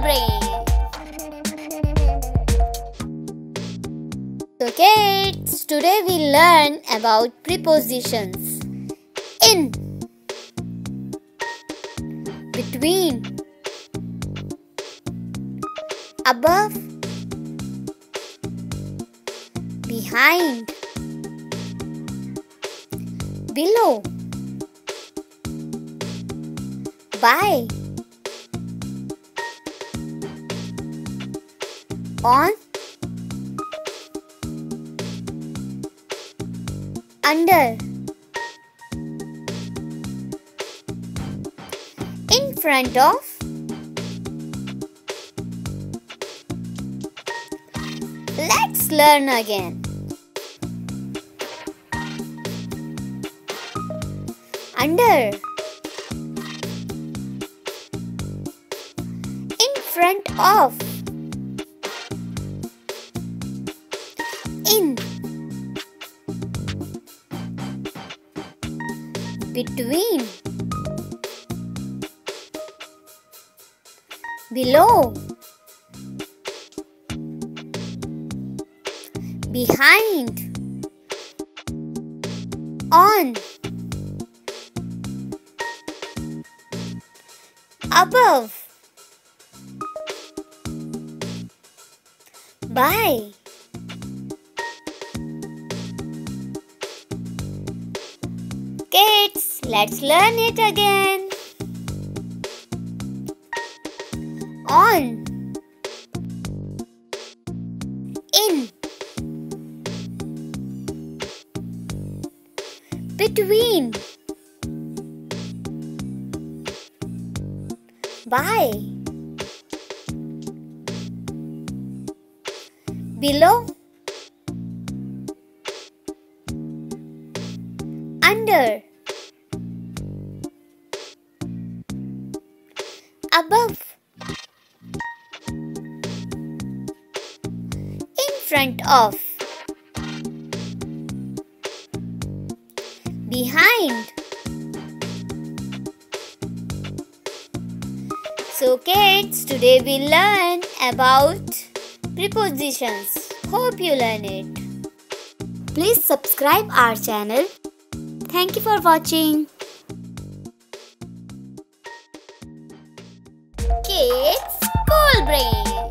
Brain. So kids, today we learn about prepositions. In Between Above Behind Below By On Under. In front of. Let's learn again. Under. In front of Between. Below. Behind, on, above, by, let's learn it again. On, in, between. By. Below. Under above in front of behind. So kids, today we learn about prepositions. Hope you learn it. Please subscribe our channel. Thank you for watching. Kid's Cool Brain.